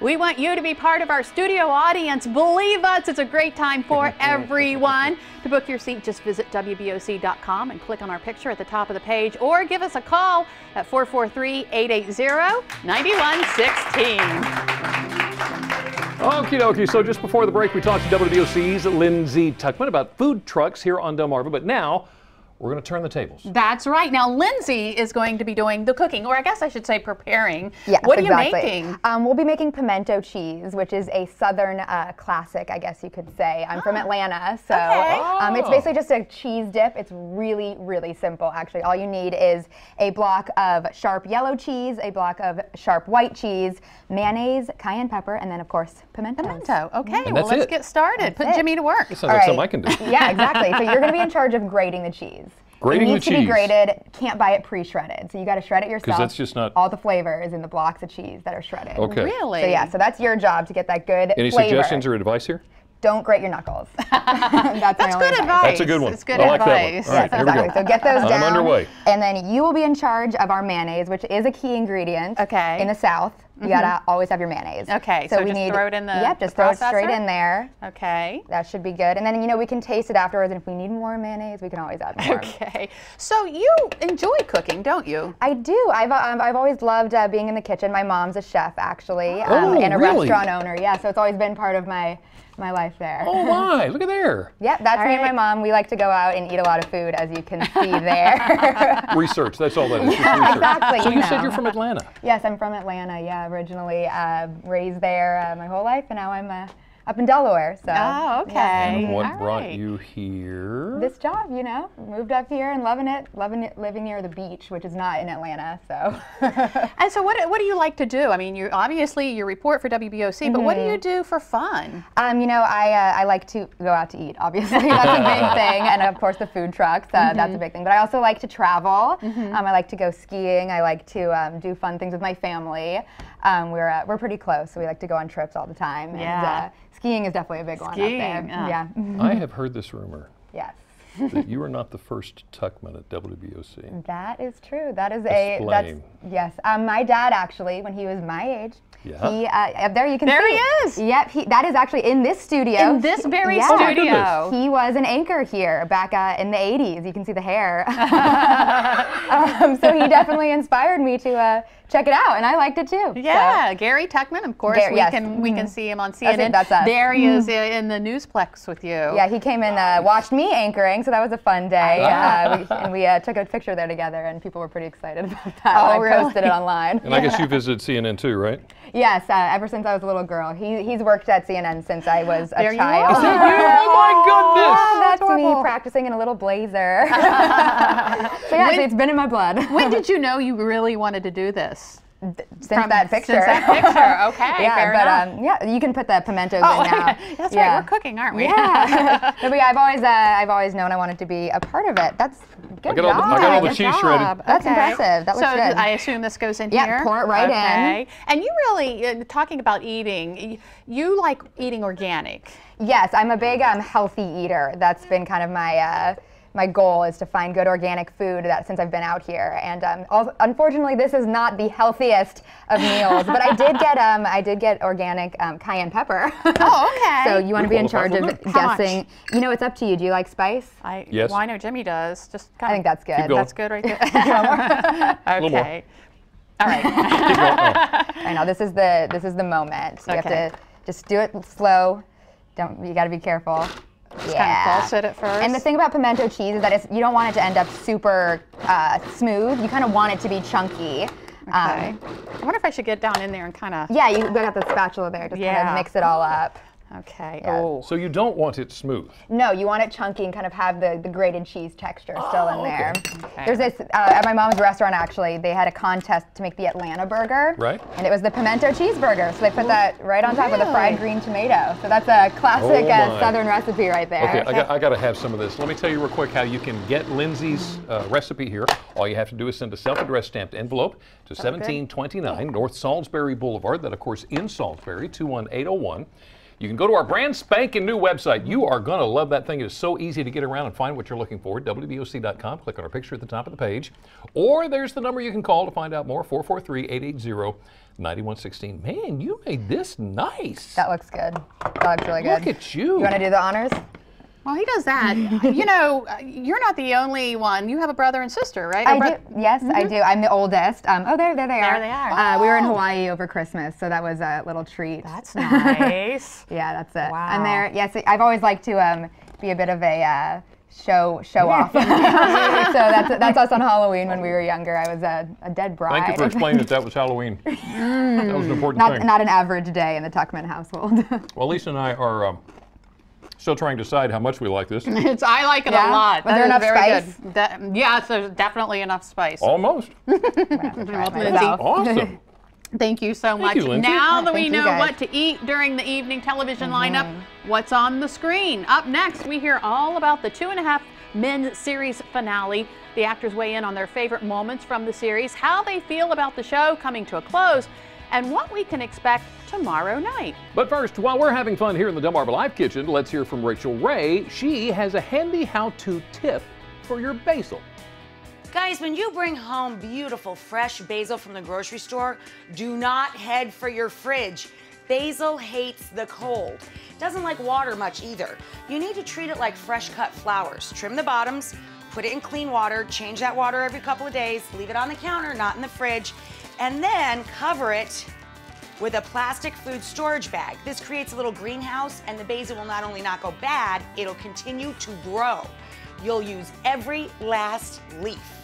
We want you to be part of our studio audience. Believe us, it's a great time for everyone. To book your seat, just visit WBOC.com and click on our picture at the top of the page or give us a call at 443 880 9116. Okie dokie. So just before the break, we talked to WBOC's Lindsay Tuchman about food trucks here on Delmarva, but now we're going to turn the tables. That's right. Now, Lindsay is going to be doing the cooking, or I guess I should say preparing. Yes, what are exactly. you making? Um, we'll be making pimento cheese, which is a southern uh, classic, I guess you could say. I'm from Atlanta, so Okay. um, it's Oh. basically just a cheese dip. It's really, really simple, actually. All you need is a block of sharp yellow cheese, a block of sharp white cheese, mayonnaise, cayenne pepper, and then, of course, pimento. Pimento. Okay, And well, that's let's it. get started. Put it. Jimmy to work. Sounds All like right. something I can do. Yeah, exactly. So you're going to be in charge of grating the cheese. Grating it the needs to be cheese. grated. Can't buy it pre-shredded. So you got to shred it yourself. Because that's just not- all the flavors in the blocks of cheese that are shredded. Okay. Really? So yeah, so that's your job to get that good Any flavor. suggestions or advice here? Don't grate your knuckles. that's That's my only good advice. That's a good one. It's good I like that one. advice. All right, here we go. So get those I'm down. underway. And then you will be in charge of our mayonnaise, which is a key ingredient. Okay. In the South, you gotta always have your mayonnaise. Okay, so we just need. throw it in the Yep, just throw it straight in there. Okay. That should be good. And then you know we can taste it afterwards, and if we need more mayonnaise, we can always add more. Okay. So you enjoy cooking, don't you? I do. I've, um, I've always loved uh, being in the kitchen. My mom's a chef, actually, um, Oh, and a really? restaurant owner. Yeah, so it's always been part of my my life there. Oh my, look at there. Yep, that's All me and my mom. We like to go out and eat a lot of food, as you can see there. Research, that's all that is. Just research. Exactly, So you you said you're from Atlanta. yes, I'm from Atlanta. Yeah, originally uh, raised there uh, my whole life, and now I'm uh, up in Delaware. So Oh, okay. And what All brought right. you here? this job, you know, moved up here and loving it, loving it, living near the beach, which is not in Atlanta. So. And so what, what do you like to do? I mean, you obviously you report for WBOC, but what do Mm-hmm. you do for fun? Um, you know, I uh, I like to go out to eat. Obviously, that's a big thing, and of course the food trucks. Uh, That's a big thing. But I also like to travel. Um, I like to go skiing. I like to um, do fun things with my family. Um, we're uh, we're pretty close, so we like to go on trips all the time. Yeah. And, uh, skiing is definitely a big one Skiing, out there. yeah. Yeah. I have heard this rumor yes. That you are not the first Tuchman at WBOC. That is true. That is a that's yes. Um, my dad actually, when he was my age, Yeah. he uh, there you can There see. he is. Yep. He, that is actually in this studio. In this very yeah. Oh studio. He was an anchor here back uh, in the 80s. You can see the hair. um, so he definitely inspired me to uh, check it out, and I liked it too. So- Yeah, Gary Tuchman, of course. Gar- we yes. can we can see him on That's CNN. it, that's us. There he is i- in the newsplex with you. yeah, he came and uh, watched me anchoring, so that was a fun day. Ah. Uh, we, and we uh, took a picture there together, and people were pretty excited about that Oh, when I posted it online. And I guess you visited CNN too, right? Yes, uh, ever since I was a little girl. He, he's worked at CNN since I was a There you child. are. Oh my goodness! Yeah, that's me practicing in a little blazer. so yeah, so it's been in my blood. When did you know you really wanted to do this? Since From- that picture. Since that picture. Okay, yeah, fair but um, yeah, you can put the pimentos Oh, in now. that's yeah. right. We're cooking, aren't we? Yeah, no, but yeah, I've always, uh, I've always known I wanted to be a part of it. That's good got all the- job. I got all the Good cheese shredded. That's Okay. impressive. That looks so good. I assume this goes in Yeah, here. pour it right in. okay. And you really uh, talking about eating. You like eating organic. Yes, I'm a big um, healthy eater. That's been kind of my uh, my goal is to find good organic food that since I've been out here. And um, al- unfortunately, this is not the healthiest of meals, but I did get um, I did get organic um, cayenne pepper. Oh, okay. so you want to be in charge of that. How much? guessing. You know, it's up to you. Do you like spice? I, Yes. Well, I know Jimmy does. Just kind I think that's good. That's good right there. little more. okay. All right. Keep going. I know this is the this is the moment. You Okay. have to just do it slow. Don't you got to be careful. Just kind of it at first. And the thing about pimento cheese is that it's, you don't want it to end up super uh, smooth. You kind of want it to be chunky. Okay. Um, I wonder if I should get down in there and kind of. yeah, you got the spatula there, just kind of mix it all up. Okay. Yeah. Oh. So you don't want it smooth. No, you want it chunky and kind of have the, the grated cheese texture still in Oh, there. Okay. There's this, uh, at my mom's restaurant actually, they had a contest to make the Atlanta burger. Right. And it was the pimento cheeseburger. So they put that right on top of the fried green tomato. So that's a classic Oh, uh, southern recipe right there. Okay, I got, I got to have some of this. Let me tell you real quick how you can get Lindsay's uh, recipe here. All you have to do is send a self-addressed stamped envelope to 1729 North Salisbury Boulevard. That, of course, in Salisbury, 21801. You can go to our brand spanking new website. You are going to love that thing. It is so easy to get around and find what you're looking for. WBOC.com. Click on our picture at the top of the page. Or there's the number you can call to find out more 443 880 9116. Man, you made this nice. That looks good. That looks really good. Look at you. You want to do the honors? Well, he does that. you know, uh, you're not the only one. You have a brother and sister, right? I Or bro- do. Yes, I do. I'm the oldest. Um, oh, there, there they are. There they are. Uh, we were in Hawaii over Christmas, so that was a little treat. That's nice. yeah, that's it. Wow. And there, yes, I've always liked to um, be a bit of a uh, show show off. so that's that's us on Halloween when we were younger. I was a, a dead bride. Thank you for explaining that that was Halloween. that was an important not thing. not an average day in the Tuchman household. well, Lisa and I are um, still trying to decide how much we like this. It's, I like it Yeah? a lot. Was That there is enough very spice? Good. That, yes, there's definitely enough spice. Almost. Well, Awesome. Thank you so much. you, Lindsay. now that we Thank you, know what to eat during the evening television mm-hmm. lineup, what's on the screen? Up next, we hear all about the two and a half men series finale. The actors weigh in on their favorite moments from the series, how they feel about the show coming to a close, and what we can expect tomorrow night. But first, while we're having fun here in the Delmarva Life Kitchen, let's hear from Rachael Ray. She has a handy how-to tip for your basil. Guys, when you bring home beautiful fresh basil from the grocery store, do not head for your fridge. Basil hates the cold. Doesn't like water much either. You need to treat it like fresh cut flowers. Trim the bottoms, put it in clean water, change that water every couple of days, leave it on the counter, not in the fridge, and then cover it with a plastic food storage bag. This creates a little greenhouse and the basil will not only not go bad, it'll continue to grow. You'll use every last leaf.